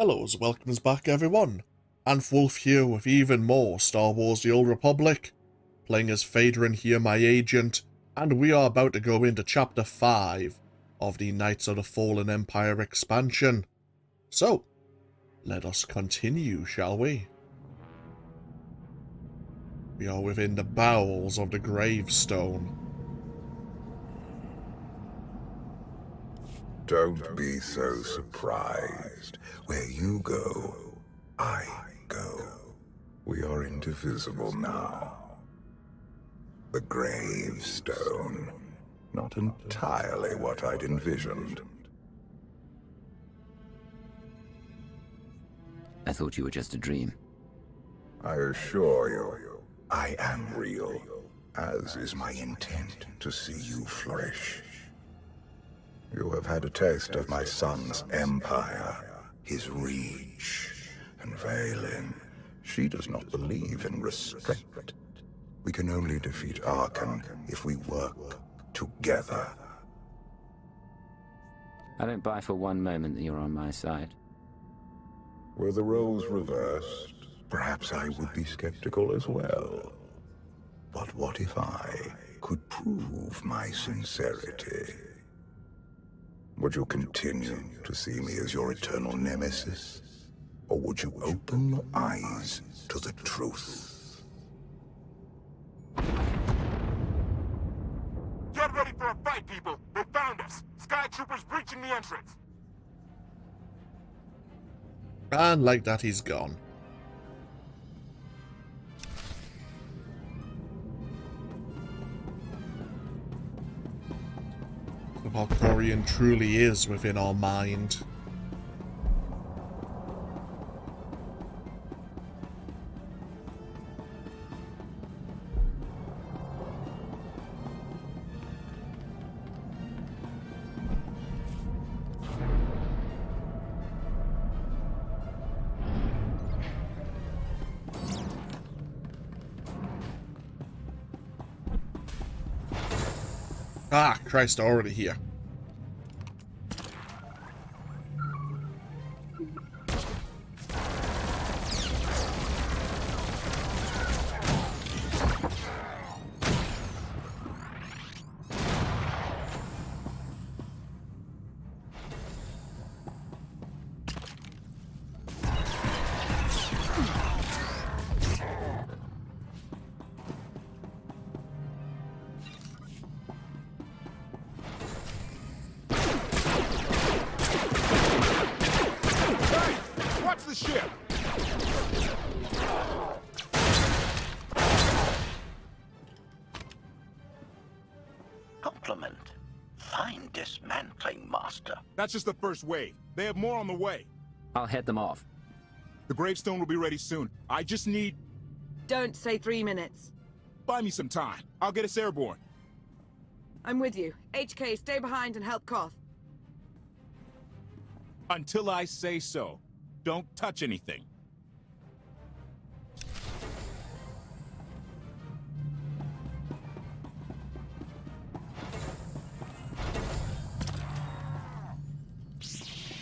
Hellos, welcomes back everyone. AnthWolf here with even more Star Wars The Old Republic, playing as Vaedren here, my agent, and we are about to go into Chapter 5 of the Knights of the Fallen Empire expansion. So, let us continue, shall we? We are within the bowels of the gravestone. Don't be so surprised. Where you go, I go. We are indivisible now. The gravestone. Not entirely what I'd envisioned. I thought you were just a dream. I assure you, I am real, as is my intent to see you flourish. You have had a taste of my son's empire, his reach. And Vaylin, she does not believe in restraint. We can only defeat Arcann if we work together. I don't buy for one moment that you're on my side. Were the roles reversed, perhaps I would be skeptical as well. But what if I could prove my sincerity? Would you continue to see me as your eternal nemesis? Or would you open your eyes to the truth? Get ready for a fight, people! They found us! Sky Troopers breaching the entrance! And like that, he's gone. The Valkorion truly is within our mind. Christ, already here. That's the ship. Compliment. Fine dismantling, Master. That's just the first wave. They have more on the way. I'll head them off. The gravestone will be ready soon. I just need... Don't say three minutes. Buy me some time. I'll get us airborne. I'm with you. HK, stay behind and help Koth. Until I say so. Don't touch anything.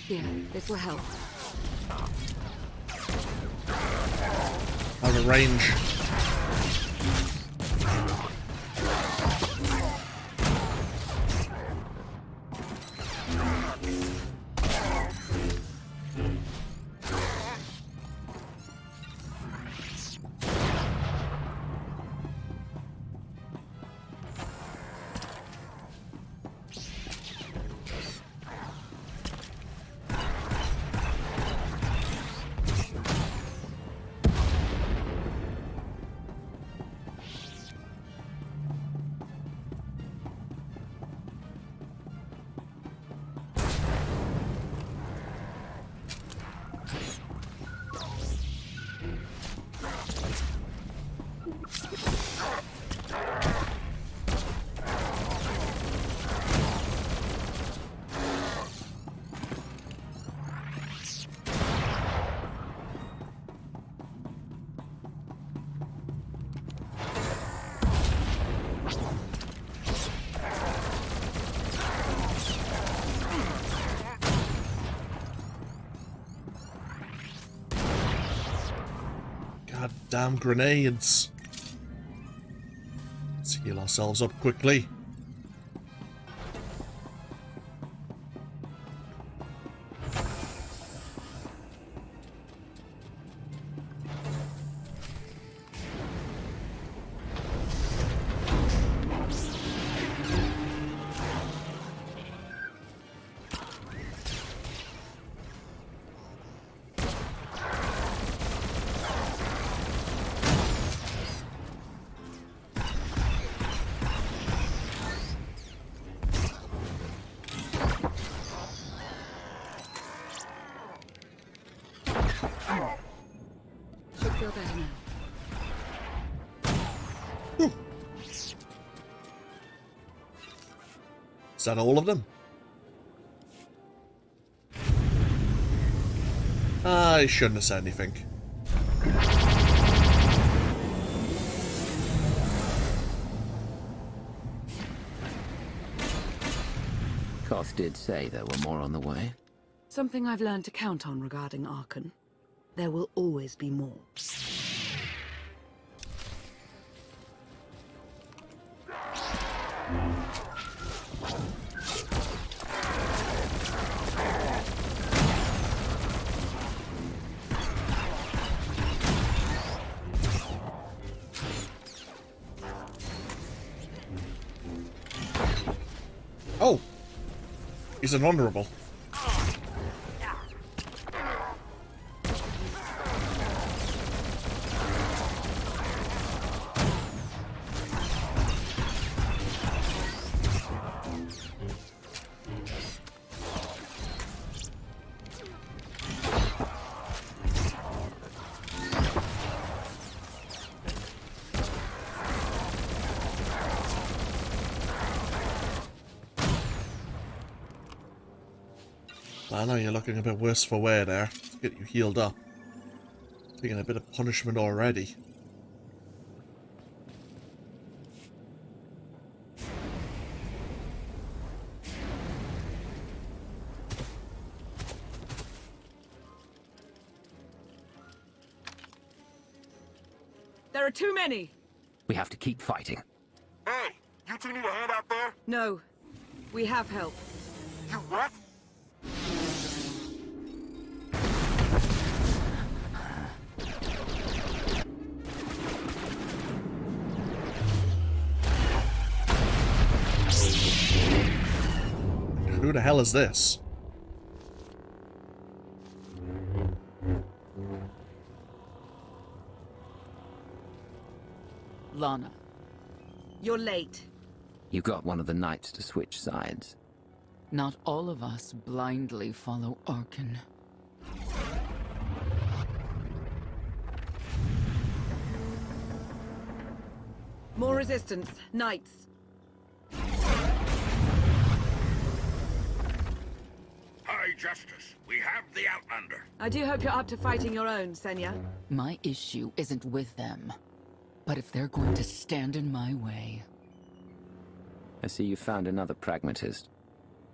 Here, this will help. Out of range. Damn grenades. Let's heal ourselves up quickly. I shouldn't have said anything. Koth did say there were more on the way. Something I've learned to count on regarding Arcann. There will always be more. He's an honourable. I know you're looking a bit worse for wear there. Let's get you healed up. Taking a bit of punishment already. There are too many! We have to keep fighting. Hey, you two need a hand out there? No. We have help. You what? Who the hell is this? Lana, You're late. You got one of the knights to switch sides. not all of us blindly follow Arcann. More resistance. Knights. High Justice, we have the Outlander. I do hope you're up to fighting your own, Senya. My issue isn't with them. But if they're going to stand in my way, I see you found another pragmatist.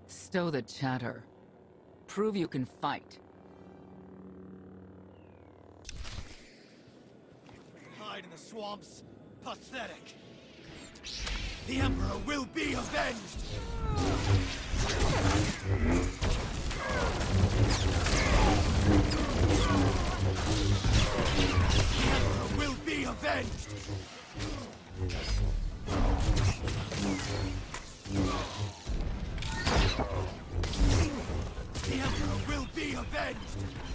stow the chatter. Prove you can fight. Hide in the swamps. Pathetic. The Emperor will be avenged! The Emperor will be avenged! The Emperor will be avenged!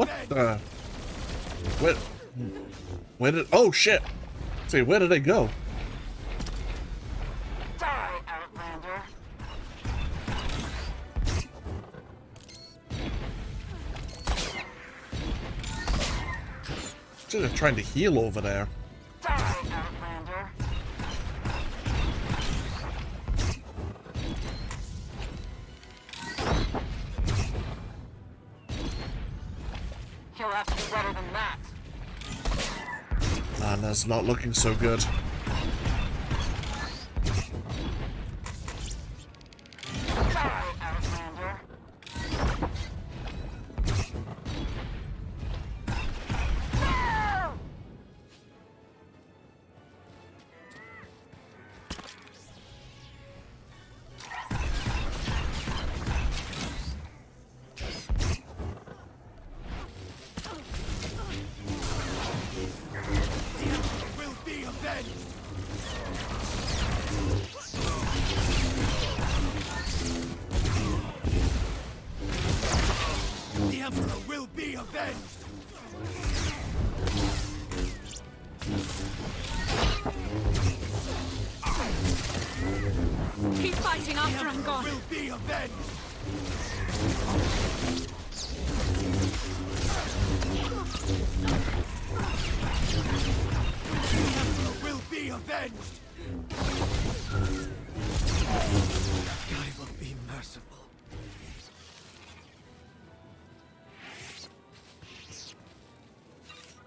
What the? Where? Where did? Oh shit! See, where did they go? Die! They're trying to heal over there. That's not looking so good.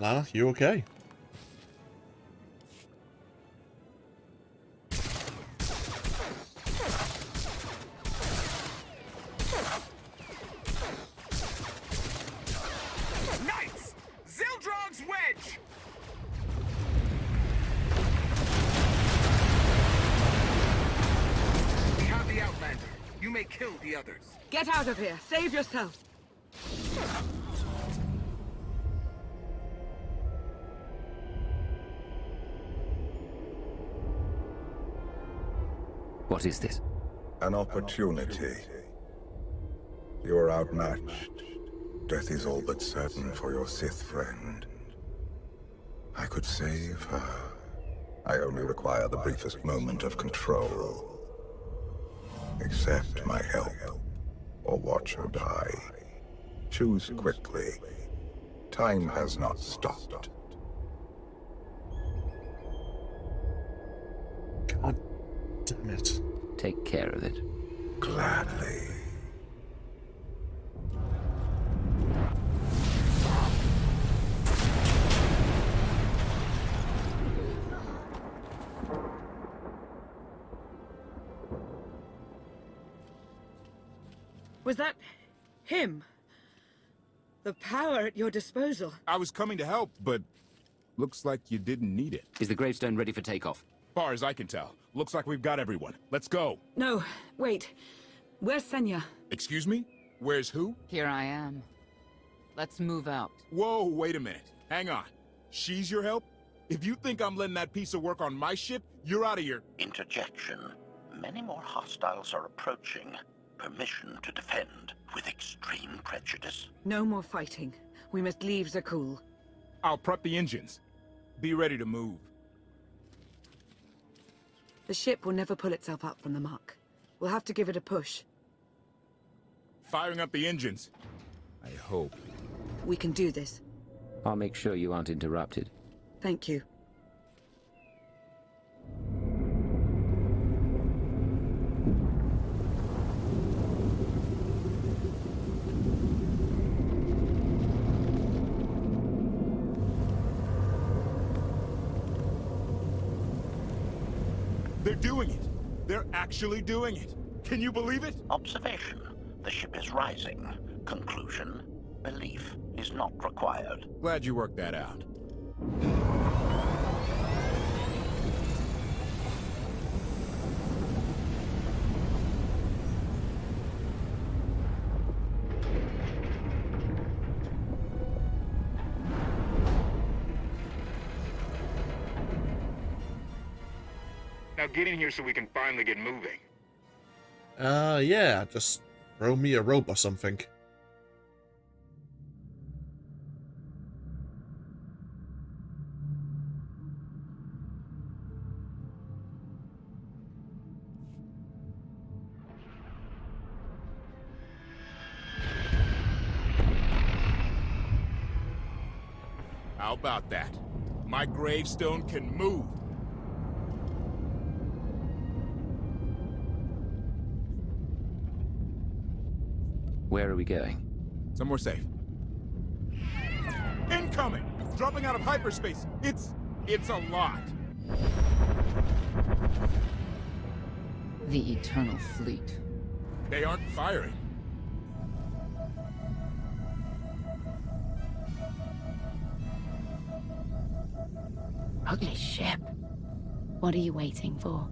Lana, you okay? Knights! Zildrog's wedge! We have the Outlander. You may kill the others. Get out of here. Save yourself. What is this? An opportunity. You are outmatched. Death is all but certain for your Sith friend. I could save her. I only require the briefest moment of control. Accept my help, or watch her die. Choose quickly. Time has not stopped. Damn it. Take care of it. Gladly. Was that him? The power at your disposal. I was coming to help, but looks like you didn't need it. Is the gravestone ready for takeoff? Far as I can tell, looks like we've got everyone. Let's go. No, wait. Where's Senya? Excuse me? Where's who? Here I am. Let's move out. Whoa, wait a minute. Hang on. She's your help? If you think I'm letting that piece of work on my ship, you're out of here. Interjection. Many more hostiles are approaching. Permission to defend with extreme prejudice. No more fighting. We must leave Zakuul. I'll prep the engines. Be ready to move. The ship will never pull itself up from the muck. We'll have to give it a push. Firing up the engines. I hope. We can do this. I'll make sure you aren't interrupted. Thank you. They're doing it. They're actually doing it. Can you believe it? Observation. The ship is rising. Conclusion. Belief is not required. Glad you worked that out. Get in here so we can finally get moving. Uh, yeah, just throw me a rope or something. How about that? My gravestone can move. Where are we going? Somewhere safe. Incoming! Dropping out of hyperspace. It's... it's a lot. The Eternal Fleet. They aren't firing. Ugly ship. What are you waiting for?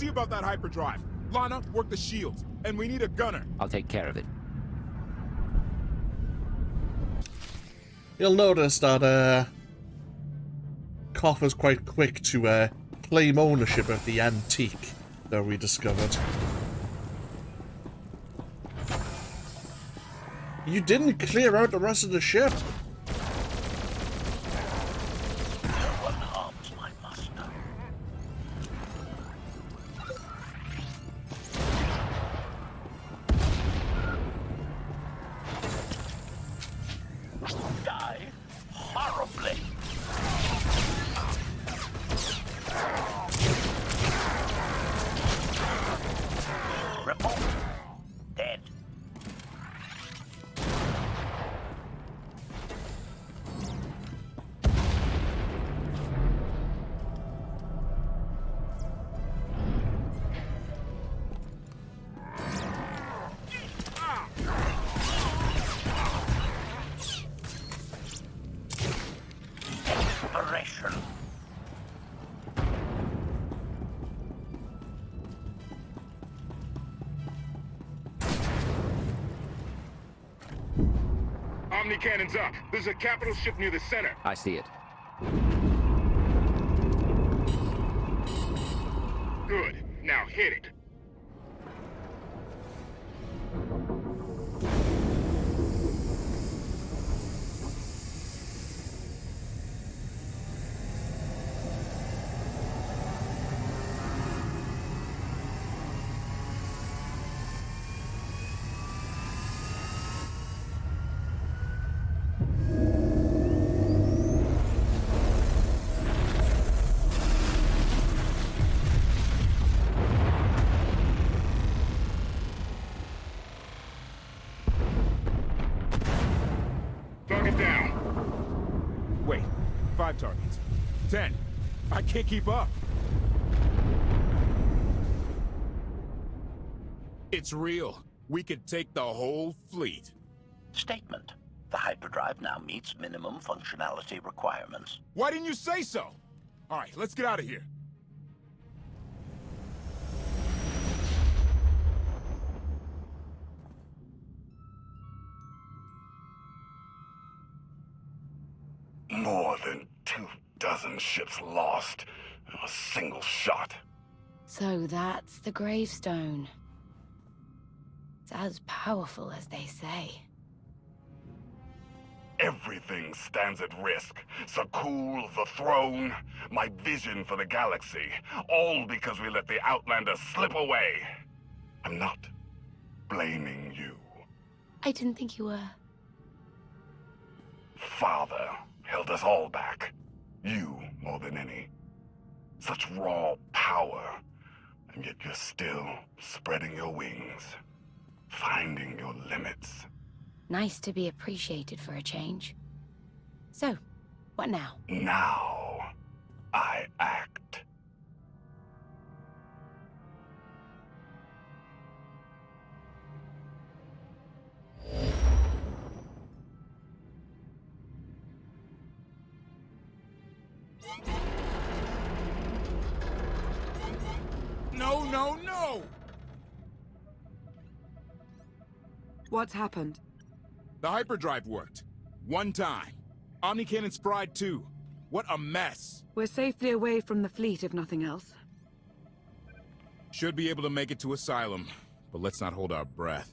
See about that hyperdrive. Lana, work the shields. And we need a gunner. I'll take care of it. You'll notice that, uh, Markov was quite quick to uh, claim ownership of the antique that we discovered. You didn't clear out the rest of the ship. Cannons up. There's a capital ship near the center. I see it. Can't keep up. It's real. We could take the whole fleet. Statement. The hyperdrive now meets minimum functionality requirements. Why didn't you say so? All right, let's get out of here. Ships lost. A single shot. So that's the gravestone. It's as powerful as they say. Everything stands at risk. Zakuul, the throne, my vision for the galaxy. All because we let the Outlander slip away. I'm not blaming you. I didn't think you were. Father held us all back. You more than any. Such raw power, and yet you're still spreading your wings, finding your limits. Nice to be appreciated for a change. So, what now? Now, What's happened? The hyperdrive worked. One time. Omni Cannon's fried too. What a mess. We're safely away from the fleet, if nothing else. Should be able to make it to Asylum, but let's not hold our breath.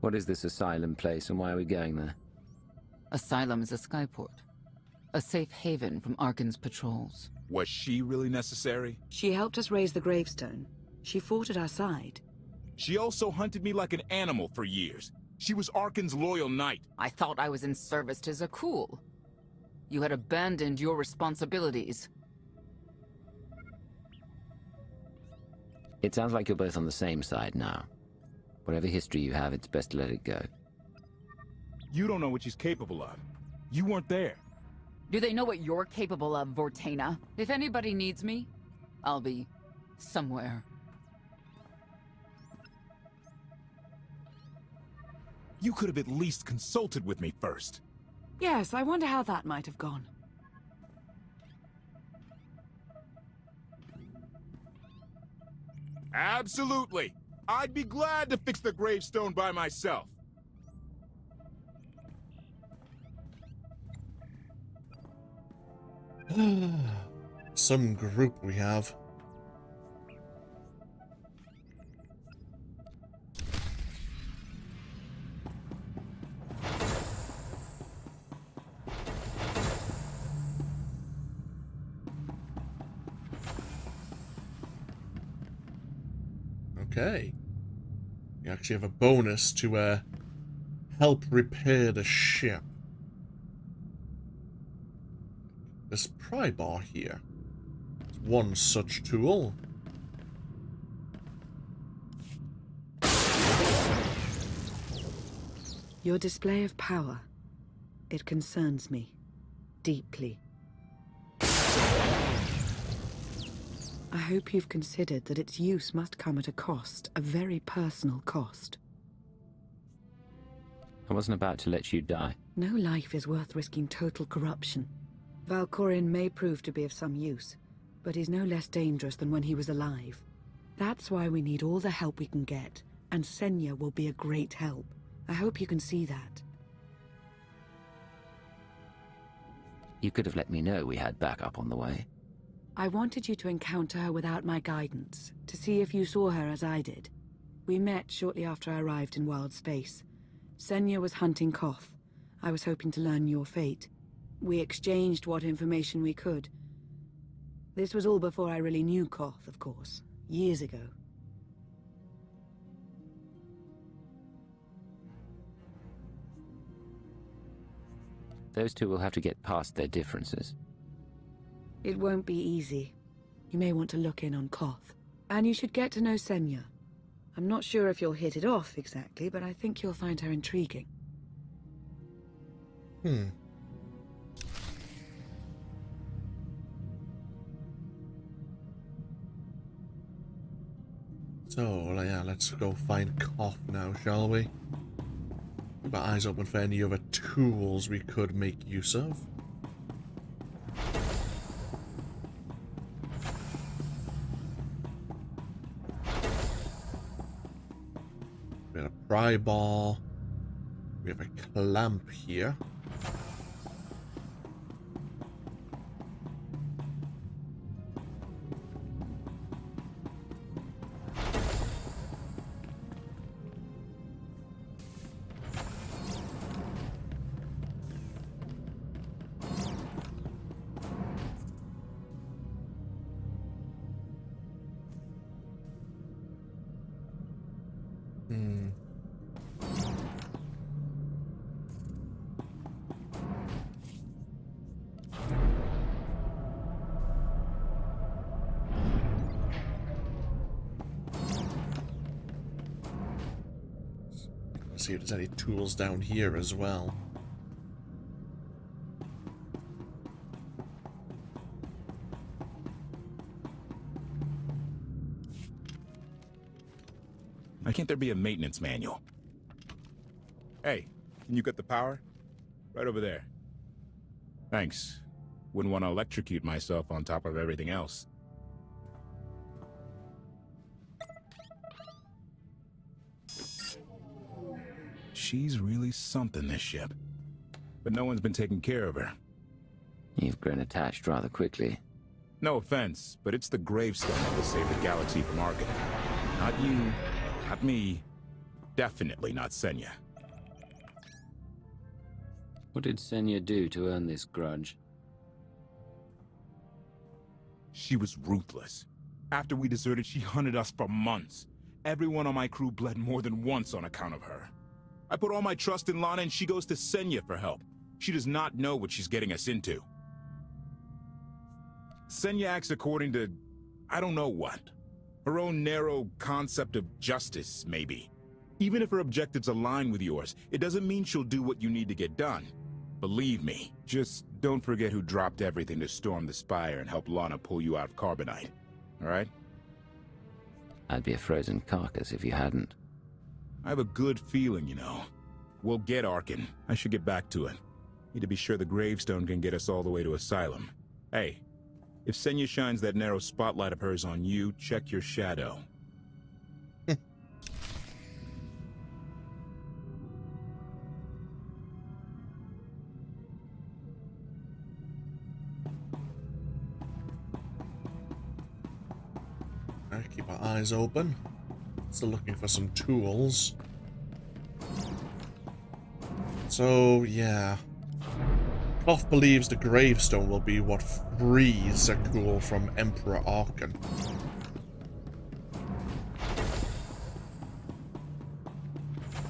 What is this Asylum place, and why are we going there? Asylum is a skyport. A safe haven from Arcann's patrols. Was she really necessary? She helped us raise the gravestone. She fought at our side. She also hunted me like an animal for years. She was Arcann's loyal knight. I thought I was in service to Zakuul. You had abandoned your responsibilities. It sounds like you're both on the same side now. Whatever history you have, it's best to let it go. You don't know what she's capable of. You weren't there. Do they know what you're capable of, Vortena? If anybody needs me, I'll be somewhere. You could have at least consulted with me first. Yes, I wonder how that might have gone. Absolutely. I'd be glad to fix the gravestone by myself. Some group we have. Actually have a bonus to uh, help repair the ship. This pry bar here. It's One such tool. Your display of power. It concerns me. Deeply. I hope you've considered that its use must come at a cost, a very personal cost. I wasn't about to let you die. No life is worth risking total corruption. Valkorion may prove to be of some use, but he's no less dangerous than when he was alive. That's why we need all the help we can get, and Senya will be a great help. I hope you can see that. You could have let me know we had backup on the way. I wanted you to encounter her without my guidance, to see if you saw her as I did. We met shortly after I arrived in wild space. Senya was hunting Koth. I was hoping to learn your fate. We exchanged what information we could. This was all before I really knew Koth, of course. Years ago. Those two will have to get past their differences. It won't be easy. You may want to look in on Koth. And you should get to know Senya. I'm not sure if you'll hit it off exactly, but I think you'll find her intriguing. Hmm. So, yeah, let's go find Koth now, shall we? Keep our eyes open for any other tools we could make use of. Pry. We have a clamp here. See if there's any tools down here as well. Why can't there be a maintenance manual? Hey, can you get the power? Right over there. Thanks. Wouldn't want to electrocute myself on top of everything else. She's really something, this ship. But no one's been taking care of her. You've grown attached rather quickly. No offense, but it's the gravestone that will save the galaxy from Arcann. Not you, not me, definitely not Senya. What did Senya do to earn this grudge? She was ruthless. After we deserted, she hunted us for months. Everyone on my crew bled more than once on account of her. I put all my trust in Lana and she goes to Senya for help. She does not know what she's getting us into. Senya acts according to... I don't know what. Her own narrow concept of justice, maybe. Even if her objectives align with yours, it doesn't mean she'll do what you need to get done. Believe me, just don't forget who dropped everything to storm the Spire and help Lana pull you out of Carbonite. Alright? I'd be a frozen carcass if you hadn't. I have a good feeling, you know. We'll get Arcann. I should get back to it. Need to be sure the gravestone can get us all the way to Asylum. Hey, if Senya shines that narrow spotlight of hers on you, check your shadow. I keep our eyes open. Still looking for some tools. So, yeah. Koth believes the gravestone will be what frees Zakuul from Emperor Arcann.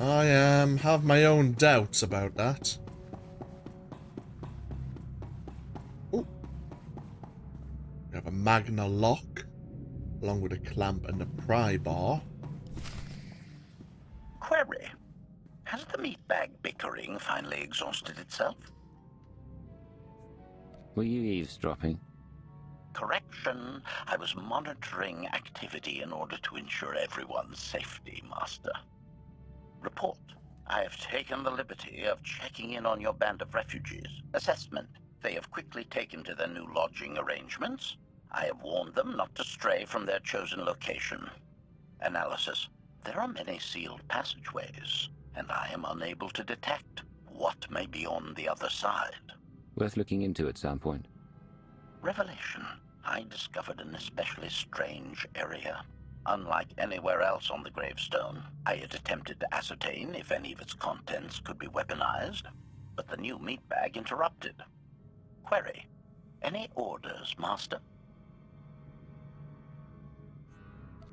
I um, have my own doubts about that. Ooh. We have a Magna lock, along with a clamp and a pry bar. Bag finally exhausted itself? Were you eavesdropping? Correction. I was monitoring activity in order to ensure everyone's safety, Master. Report. I have taken the liberty of checking in on your band of refugees. Assessment. They have quickly taken to their new lodging arrangements. I have warned them not to stray from their chosen location. Analysis. There are many sealed passageways, and I am unable to detect what may be on the other side. Worth looking into at some point. Revelation. I discovered an especially strange area. Unlike anywhere else on the gravestone, I had attempted to ascertain if any of its contents could be weaponized, but the new meat bag interrupted. Query. Any orders, Master?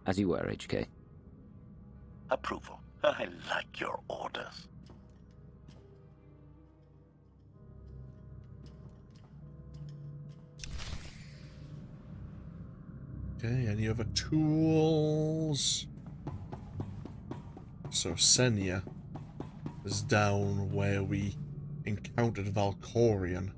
As you were, HK. Approval. I like your orders. Okay, any other tools? So Senya is down where we encountered Valkorion.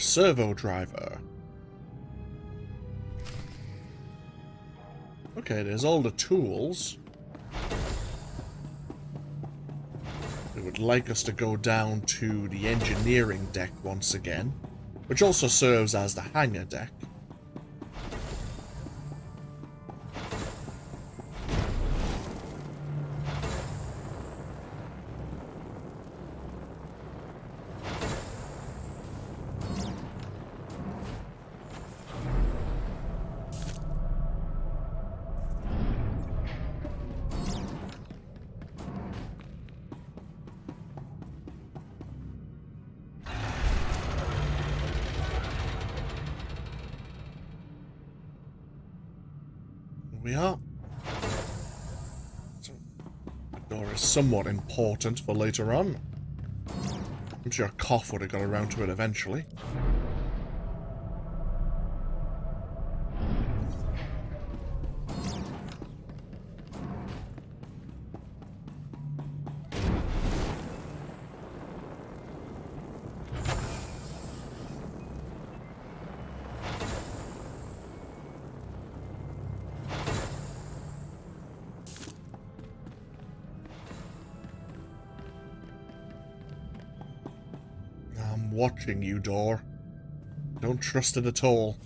Servo driver. Okay, there's all the tools. They would like us to go down to the engineering deck once again, which also serves as the hangar deck. We are. So, the door is somewhat important for later on. I'm sure Koth would have got around to it eventually. Watching you, door. Don't trust it at all.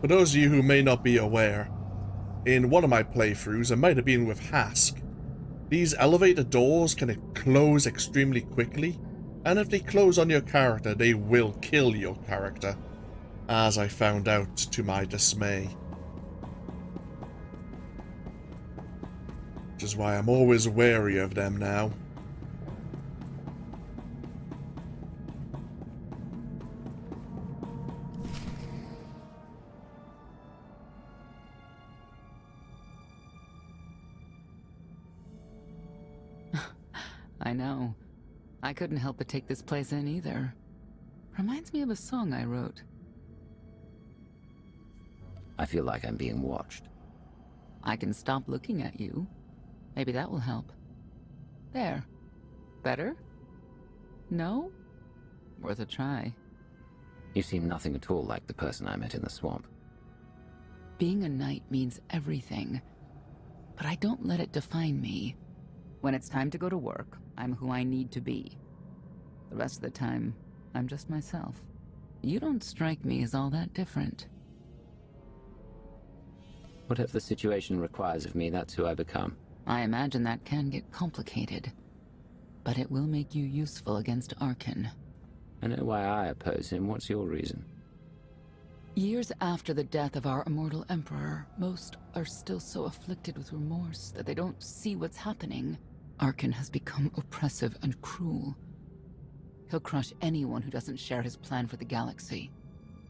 For those of you who may not be aware, in one of my playthroughs, it might have been with Hask, these elevator doors can close extremely quickly, and if they close on your character, they will kill your character, as I found out to my dismay. Which is why I'm always wary of them now. I know. I couldn't help but take this place in either. Reminds me of a song I wrote. I feel like I'm being watched. I can stop looking at you. Maybe that will help. There. Better? No? Worth a try. You seem nothing at all like the person I met in the swamp. Being a knight means everything, but I don't let it define me. When it's time to go to work, I'm who I need to be. The rest of the time, I'm just myself. You don't strike me as all that different. Whatever the situation requires of me, that's who I become. I imagine that can get complicated, but it will make you useful against Arcann. I know why I oppose him. What's your reason? Years after the death of our immortal emperor, most are still so afflicted with remorse that they don't see what's happening. Arcann has become oppressive and cruel. He'll crush anyone who doesn't share his plan for the galaxy.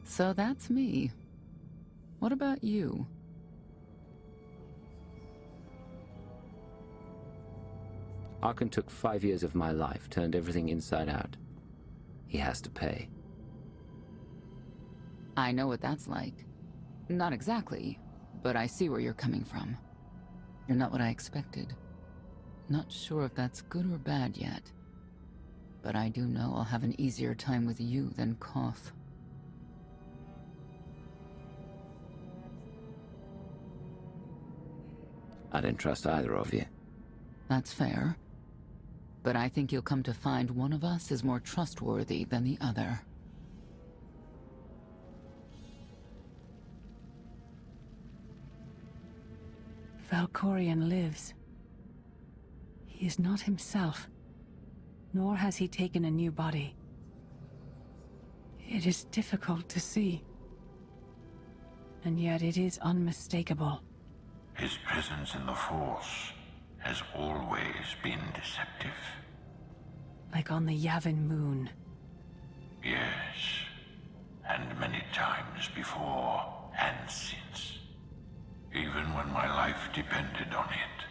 So that's me. What about you? Arcann took five years of my life, turned everything inside out. He has to pay. I know what that's like. Not exactly, but I see where you're coming from. You're not what I expected. Not sure if that's good or bad yet. But I do know I'll have an easier time with you than Koth. I don't trust either of you. That's fair. But I think you'll come to find one of us is more trustworthy than the other. Valkorion lives. He is not himself, nor has he taken a new body. It is difficult to see. And yet it is unmistakable. His presence in the Force has always been deceptive. Like on the Yavin moon. Yes. And many times before and since. Even when my life depended on it,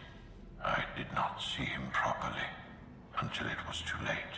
I did not see him properly until it was too late.